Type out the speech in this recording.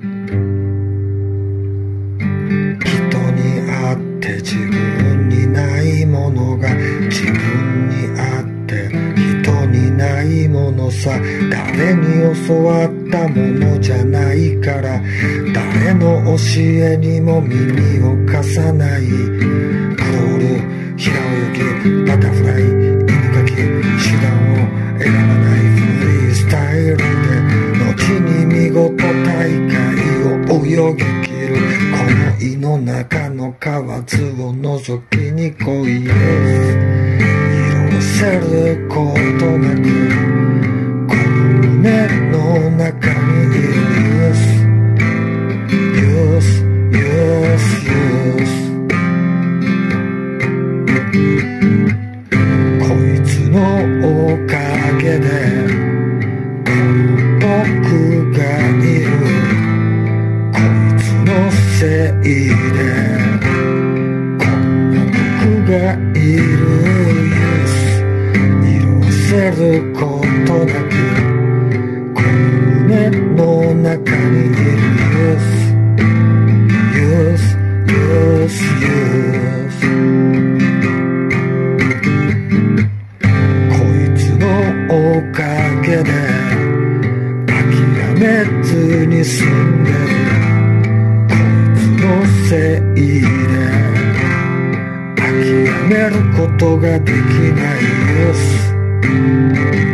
人にあって自分にないものが自分にあって人にないものさ誰に教わったものじゃないから誰の教えにも耳を貸さない。クロール平泳ぎ泳ぎ切るこの胃の中の蛙を覗きに来いよ色あせることなくこの胸の中にいるユースユースユースユースこいつのおかげでがいる Yes 色せることなくこの胸の中にいる Yes Yes Yes Yes こいつのおかげで諦めずに済んでるこいつのせいでやることができないです。